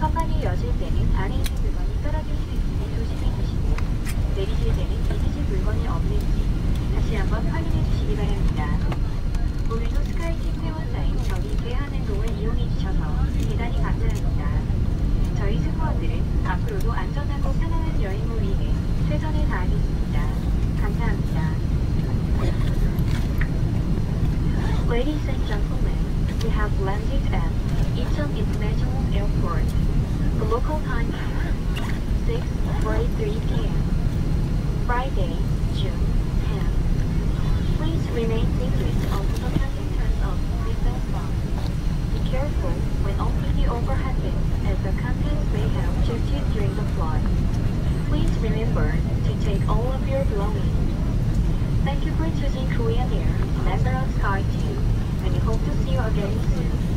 선반이 여실 때는 아래 있는 물건 Ladies and gentlemen, we have landed at Incheon International Airport. The local time is 6.43 p.m. Friday, June 10. Please remain seated until the passing turns off seatbelt sign. Be careful when opening the overhead bins as the contents may have shifted during the flight. Please remember to take all of your belongings. Thank you for choosing Korean Air, member of SkyTeam, and we hope to see you again soon.